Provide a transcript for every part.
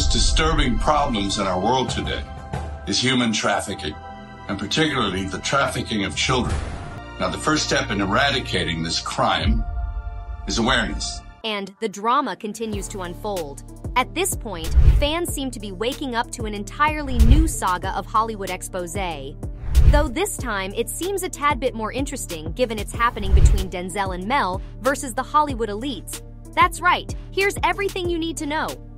most disturbing problems in our world today is human trafficking, and particularly the trafficking of children. Now, the first step in eradicating this crime is awareness. And the drama continues to unfold. At this point, fans seem to be waking up to an entirely new saga of Hollywood expose. Though this time, it seems a tad bit more interesting given it's happening between Denzel and Mel versus the Hollywood elites. That's right, here's everything you need to know.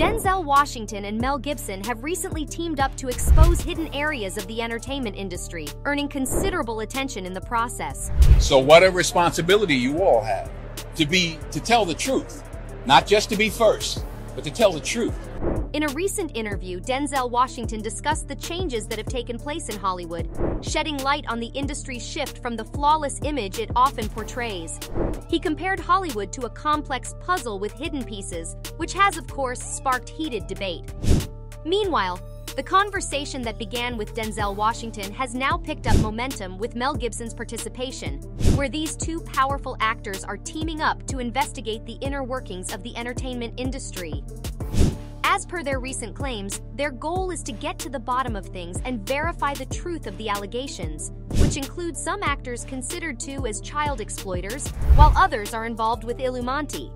Denzel Washington and Mel Gibson have recently teamed up to expose hidden areas of the entertainment industry, earning considerable attention in the process. So what a responsibility you all have to be to tell the truth, not just to be first, but to tell the truth. In a recent interview, Denzel Washington discussed the changes that have taken place in Hollywood, shedding light on the industry's shift from the flawless image it often portrays. He compared Hollywood to a complex puzzle with hidden pieces, which has, of course, sparked heated debate. Meanwhile, the conversation that began with Denzel Washington has now picked up momentum with Mel Gibson's participation, where these two powerful actors are teaming up to investigate the inner workings of the entertainment industry. As per their recent claims, their goal is to get to the bottom of things and verify the truth of the allegations, which include some actors considered to as child exploiters, while others are involved with Illuminati.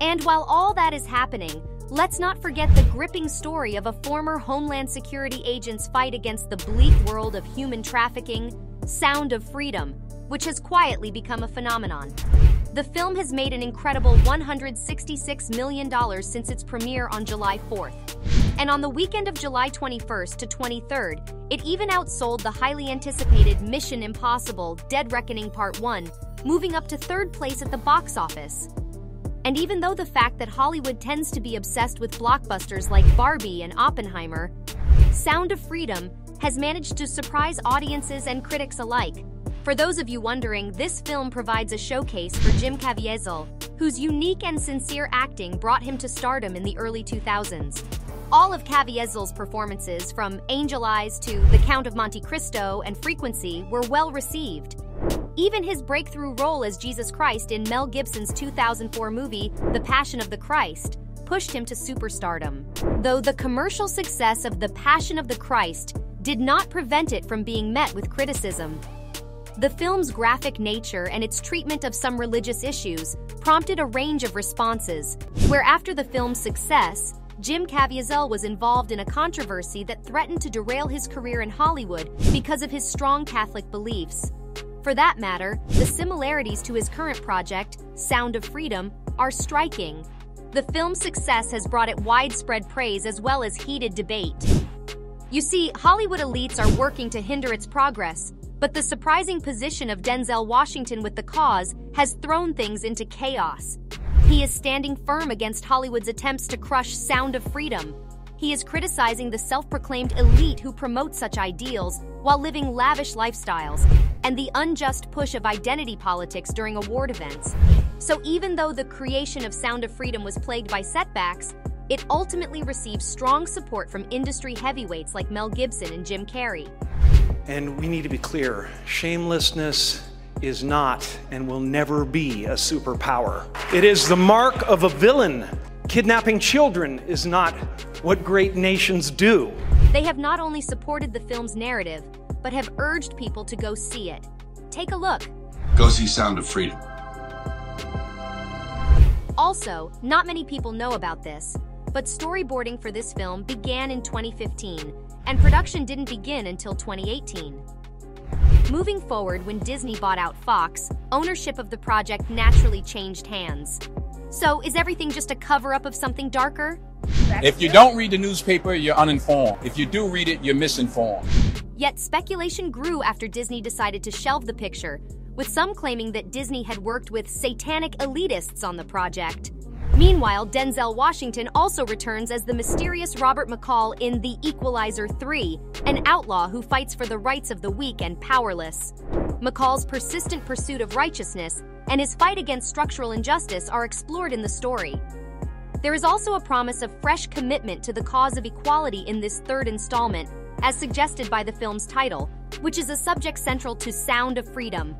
And while all that is happening, let's not forget the gripping story of a former Homeland Security agent's fight against the bleak world of human trafficking, Sound of Freedom, which has quietly become a phenomenon. The film has made an incredible $166 million since its premiere on July 4th. And on the weekend of July 21st to 23rd, it even outsold the highly anticipated Mission Impossible Dead Reckoning Part 1, moving up to third place at the box office. And even though the fact that Hollywood tends to be obsessed with blockbusters like Barbie and Oppenheimer, Sound of Freedom has managed to surprise audiences and critics alike, for those of you wondering, this film provides a showcase for Jim Caviezel, whose unique and sincere acting brought him to stardom in the early 2000s. All of Caviezel's performances, from Angel Eyes to The Count of Monte Cristo and Frequency, were well received. Even his breakthrough role as Jesus Christ in Mel Gibson's 2004 movie, The Passion of the Christ, pushed him to superstardom. Though the commercial success of The Passion of the Christ did not prevent it from being met with criticism. The film's graphic nature and its treatment of some religious issues prompted a range of responses, where after the film's success, Jim Caviezel was involved in a controversy that threatened to derail his career in Hollywood because of his strong Catholic beliefs. For that matter, the similarities to his current project, Sound of Freedom, are striking. The film's success has brought it widespread praise as well as heated debate. You see, Hollywood elites are working to hinder its progress, but the surprising position of Denzel Washington with the cause has thrown things into chaos. He is standing firm against Hollywood's attempts to crush Sound of Freedom. He is criticizing the self-proclaimed elite who promote such ideals while living lavish lifestyles, and the unjust push of identity politics during award events. So even though the creation of Sound of Freedom was plagued by setbacks, it ultimately received strong support from industry heavyweights like Mel Gibson and Jim Carrey. And we need to be clear shamelessness is not and will never be a superpower. It is the mark of a villain. Kidnapping children is not what great nations do. They have not only supported the film's narrative, but have urged people to go see it. Take a look. Go see Sound of Freedom. Also, not many people know about this, but storyboarding for this film began in 2015 and production didn't begin until 2018. Moving forward, when Disney bought out Fox, ownership of the project naturally changed hands. So, is everything just a cover up of something darker? If you don't read the newspaper, you're uninformed. If you do read it, you're misinformed. Yet speculation grew after Disney decided to shelve the picture, with some claiming that Disney had worked with satanic elitists on the project. Meanwhile, Denzel Washington also returns as the mysterious Robert McCall in The Equalizer 3, an outlaw who fights for the rights of the weak and powerless. McCall's persistent pursuit of righteousness and his fight against structural injustice are explored in the story. There is also a promise of fresh commitment to the cause of equality in this third installment, as suggested by the film's title, which is a subject central to Sound of Freedom.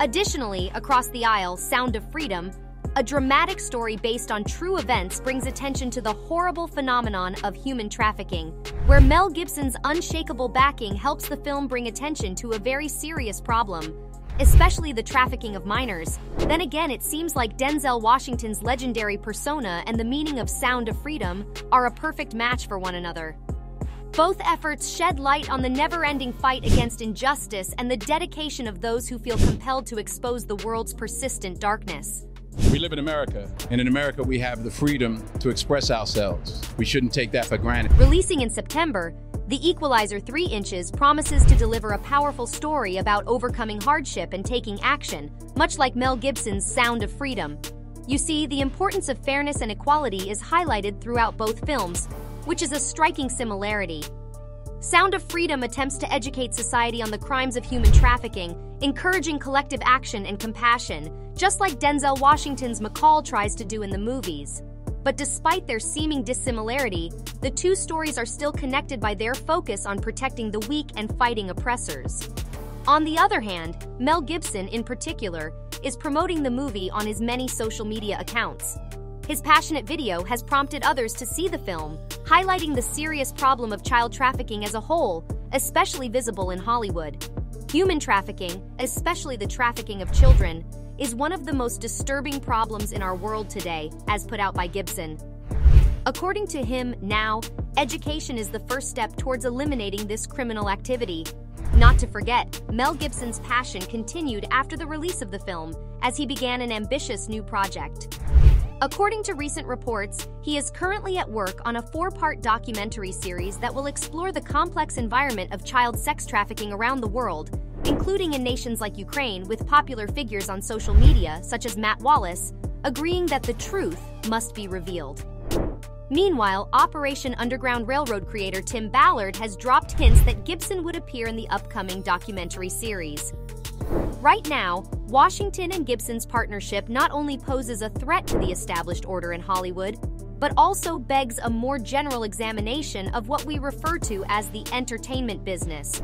Additionally, across the aisle, Sound of Freedom A dramatic story based on true events brings attention to the horrible phenomenon of human trafficking, where Mel Gibson's unshakable backing helps the film bring attention to a very serious problem, especially the trafficking of minors. Then again, it seems like Denzel Washington's legendary persona and the meaning of Sound of Freedom are a perfect match for one another. Both efforts shed light on the never-ending fight against injustice and the dedication of those who feel compelled to expose the world's persistent darkness. We live in America, and in America we have the freedom to express ourselves. We shouldn't take that for granted. Releasing in September, The Equalizer 3 Inches promises to deliver a powerful story about overcoming hardship and taking action, much like Mel Gibson's Sound of Freedom. You see, the importance of fairness and equality is highlighted throughout both films, which is a striking similarity. Sound of Freedom attempts to educate society on the crimes of human trafficking, encouraging collective action and compassion, just like Denzel Washington's McCall tries to do in the movies. But despite their seeming dissimilarity, the two stories are still connected by their focus on protecting the weak and fighting oppressors. On the other hand, Mel Gibson, in particular, is promoting the movie on his many social media accounts. His passionate video has prompted others to see the film, highlighting the serious problem of child trafficking as a whole, especially visible in Hollywood. Human trafficking, especially the trafficking of children, is one of the most disturbing problems in our world today, as put out by Gibson. According to him, now, education is the first step towards eliminating this criminal activity. Not to forget, Mel Gibson's passion continued after the release of the film, as he began an ambitious new project. According to recent reports, he is currently at work on a four-part documentary series that will explore the complex environment of child sex trafficking around the world, including in nations like Ukraine with popular figures on social media such as Matt Wallace, agreeing that the truth must be revealed. Meanwhile, Operation Underground Railroad creator Tim Ballard has dropped hints that Gibson would appear in the upcoming documentary series. Right now, Washington and Gibson's partnership not only poses a threat to the established order in Hollywood, but also begs a more general examination of what we refer to as the entertainment business.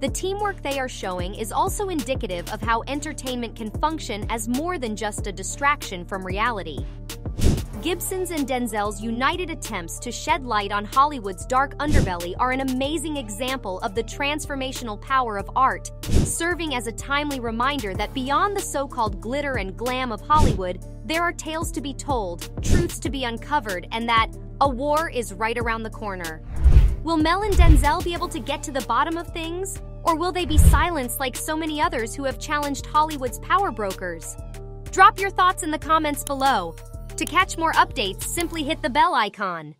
The teamwork they are showing is also indicative of how entertainment can function as more than just a distraction from reality. Gibson's and Denzel's united attempts to shed light on Hollywood's dark underbelly are an amazing example of the transformational power of art, serving as a timely reminder that beyond the so-called glitter and glam of Hollywood, there are tales to be told, truths to be uncovered, and that a war is right around the corner. Will Mel and Denzel be able to get to the bottom of things? Or will they be silenced like so many others who have challenged Hollywood's power brokers? Drop your thoughts in the comments below. To catch more updates, simply hit the bell icon.